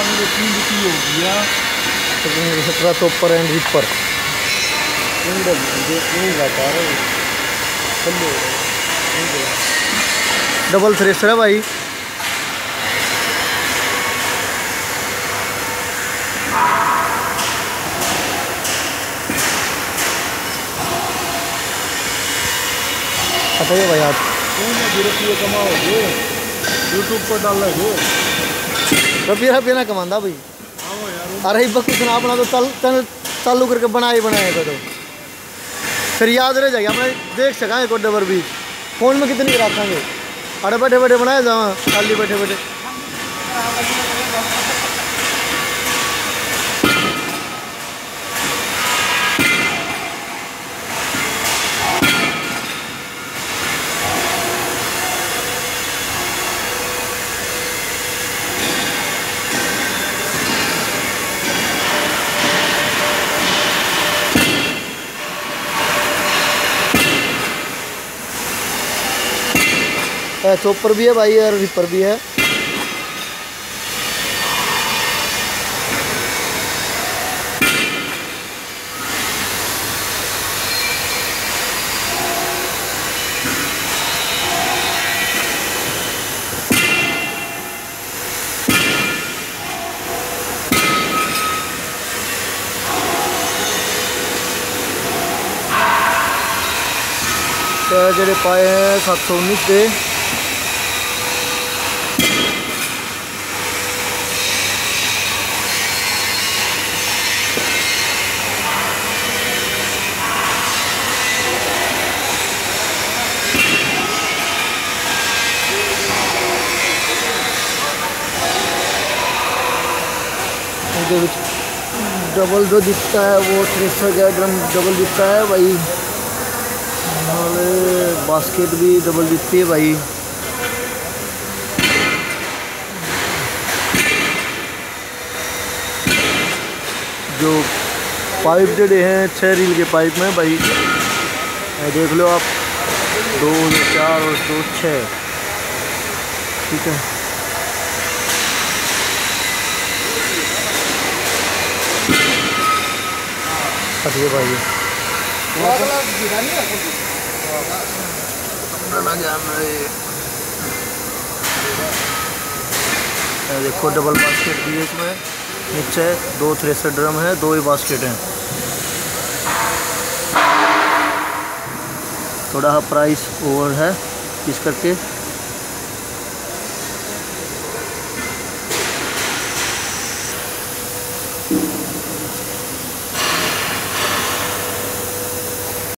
हो गया सत्रह टॉपर एंड रिपर नहीं डबल थ्रेसर है। भाई। बताइए भाई आप कमाओगे यूट्यूब पर डाल लगे रुपया रुपया ना कमांदा भाई? अरे बक्की सुना अपना तो चल चल चालू करके बनाए बनाए तो फिर याद रह जाएगा अपने देख सका कोई डबर भी। फ़ोन में कितनी रखेंगे अरे बैठे बैठे बनाए जावा, खाली बैठे बैठे। चोपर भी है भाई और रिपर भी है ਜਿਹੜੇ ਪਾਏ ਹੈ 719 ਦੇ के डबल जो दिखता है, वो तीन सौ ग्यारह ग्राम डबल दिखता है भाई। बास्केट भी डबल दिखती है भाई। जो पाइप जड़े हैं छः रील के पाइप में भाई। देख लो आप। दो, चार और दो छः ठीक है। हटिए भाई देखो डबल बास्केट भी है इसमें। नीचे दो थ्रेसर ड्रम है दो ही बास्केट हैं। थोड़ा प्राइस ओवर है इस करके।